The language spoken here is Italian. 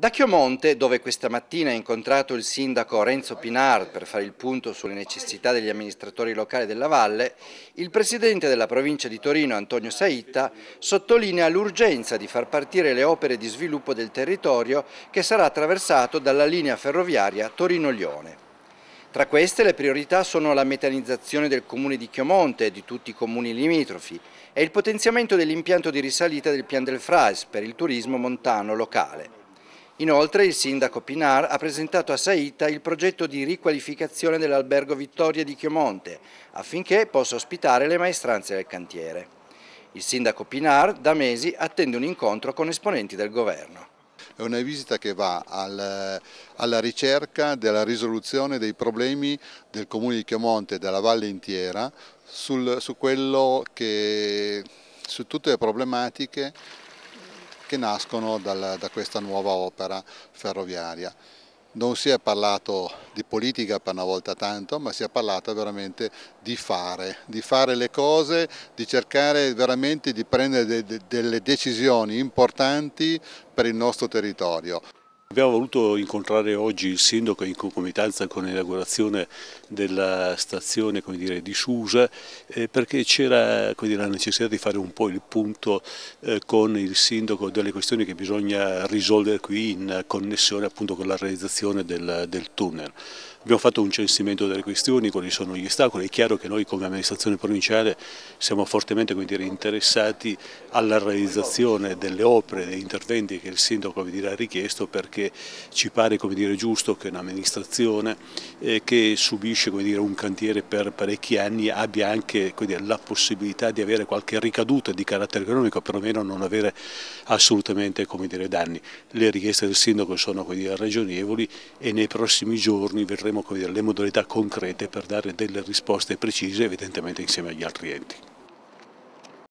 Da Chiomonte, dove questa mattina ha incontrato il sindaco Renzo Pinar per fare il punto sulle necessità degli amministratori locali della Valle, il presidente della provincia di Torino, Antonio Saitta, sottolinea l'urgenza di far partire le opere di sviluppo del territorio che sarà attraversato dalla linea ferroviaria Torino-Lione. Tra queste le priorità sono la metanizzazione del comune di Chiomonte e di tutti i comuni limitrofi e il potenziamento dell'impianto di risalita del Pian del Frais per il turismo montano locale. Inoltre il sindaco Pinar ha presentato a Saita il progetto di riqualificazione dell'albergo Vittoria di Chiomonte affinché possa ospitare le maestranze del cantiere. Il sindaco Pinar da mesi attende un incontro con esponenti del governo. È una visita che va al, alla ricerca della risoluzione dei problemi del comune di Chiomonte e della valle intiera sul, su, che, su tutte le problematiche che nascono dal, da questa nuova opera ferroviaria. Non si è parlato di politica per una volta tanto, ma si è parlato veramente di fare, di fare le cose, di cercare veramente di prendere de, de, delle decisioni importanti per il nostro territorio. Abbiamo voluto incontrare oggi il sindaco in concomitanza con l'inaugurazione della stazione dire, di Susa eh, perché c'era la necessità di fare un po' il punto eh, con il sindaco delle questioni che bisogna risolvere qui in connessione appunto con la realizzazione del, del tunnel. Abbiamo fatto un censimento delle questioni, quali sono gli ostacoli, è chiaro che noi come amministrazione provinciale siamo fortemente dire, interessati alla realizzazione delle opere, degli interventi che il sindaco dire, ha richiesto perché ci pare dire, giusto che un'amministrazione eh, che subisce dire, un cantiere per parecchi anni abbia anche la possibilità di avere qualche ricaduta di carattere economico, perlomeno non avere assolutamente danni. Le richieste del sindaco sono ragionevoli e nei prossimi giorni vedremo dire, le modalità concrete per dare delle risposte precise evidentemente insieme agli altri enti.